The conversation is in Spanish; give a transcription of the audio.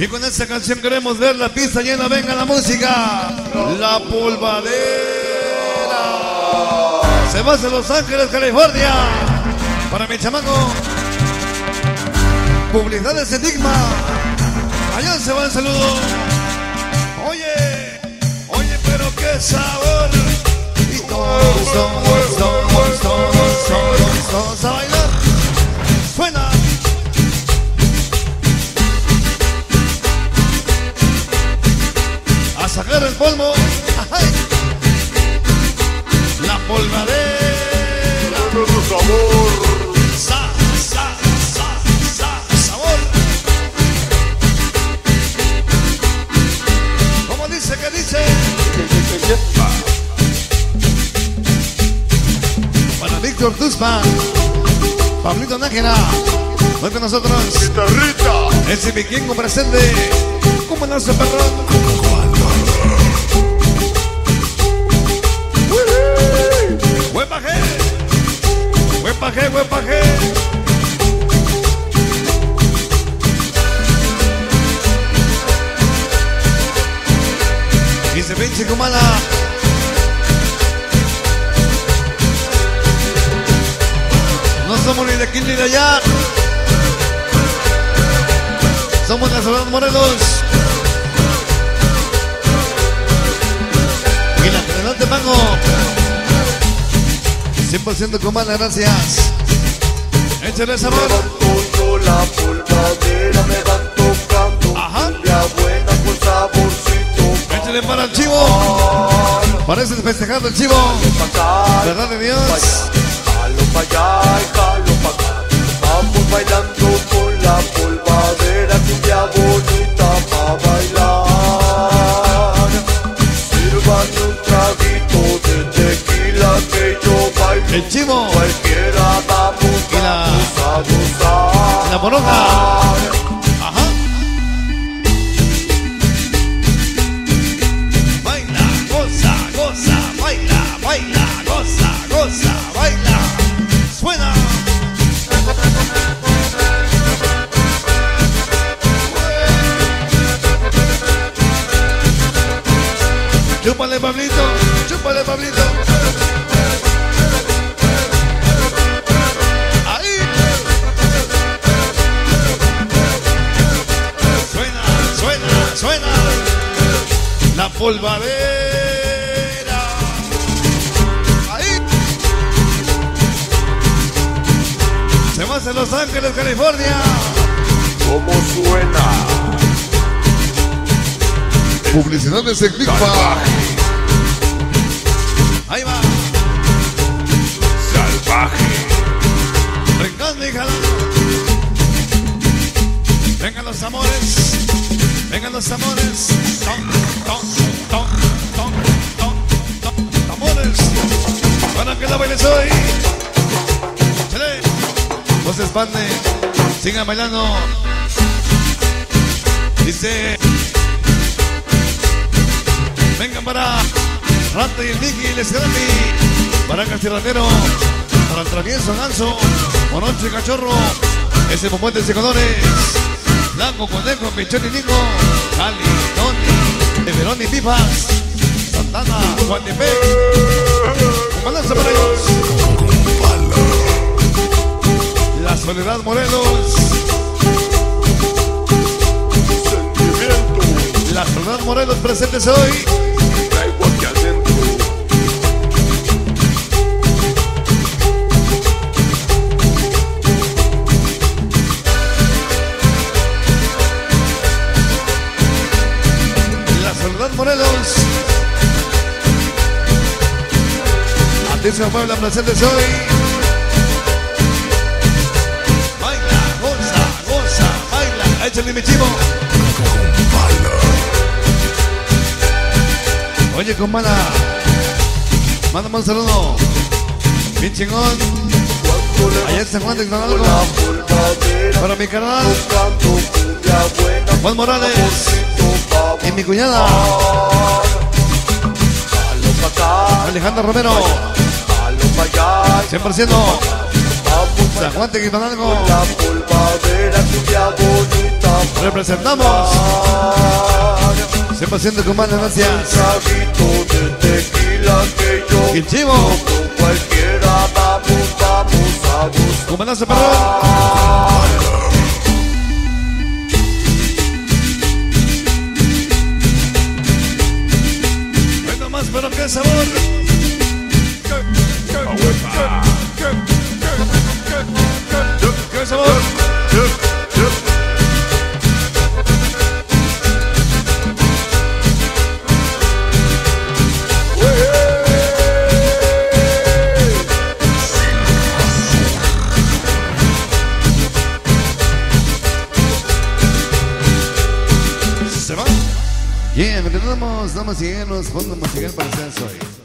Y con esta canción queremos ver la pista llena, venga la música. La polvadera. Se va hacia Los Ángeles, California. Para mi chamaco. Publicidades Enigma. Allá se va el saludo. Oye, oye, pero qué sabor. Sacar el polvo. ¡Ay! La polvadera. Nuestro sabor. Sa, sa, sa, sa, sabor. ¿Cómo dice que dice? Para Víctor Tuzman, Pablito Nájera, hoy con nosotros, Guitarrita. ese vikingo presente, como nace perrón. Buen paje, buen paje. Y se pinche comala. No somos ni de aquí ni de allá. Somos Ciudad Morelos. 100% comala, gracias. Échale sabor. Levanto yo la polvadera, me van tocando. Ajá. Cumbia buena con saborcito. Échale para el chivo. Parece festejando el chivo. ¿Verdad de Dios? El chivo. Y la- gozar. La moronga. Ajá. Baila, goza, goza, baila, baila, goza, goza, baila. Suena. Chúpale, Pablito, chúpale, Pablito. Polvadera. Ahí. Se va hacia Los Ángeles, California. ¿Cómo suena? Publicidades en Clickbank. Se. Sigan bailando. Dice. Vengan para Rata y el Mickey y el Escalami. Para Castillanero. Para el travieso Ganso. Monoche Cachorro. Ese Pomote de colores. Blanco, Conejo, Pichón y Nico. Cali, Tony. Verón y Pipas. Santana, Guatepec. Un balazo para ellos. La Soledad Morelos. Sentimiento. La Soledad Morelos presentes hoy. Traigo aquí adentro. La Soledad Morelos. Atención Puebla, presentes hoy. Échale mi chivo. Oye, compada. Mándame un saludo. Bien chingón. Allá en San Juan de. Para mi canal. Juan Morales. Y mi cuñada. Alejandra Romero. 100%. San Juan de Ixtalalco. Representamos. 100% compadre, gracias. Y el chivo. Cualquiera, vamos, vamos a buscar. Comandazo perrón. Sabor. Se va. Bien, que tenemos, damas y caballeros, fondo musical para ustedes hoy.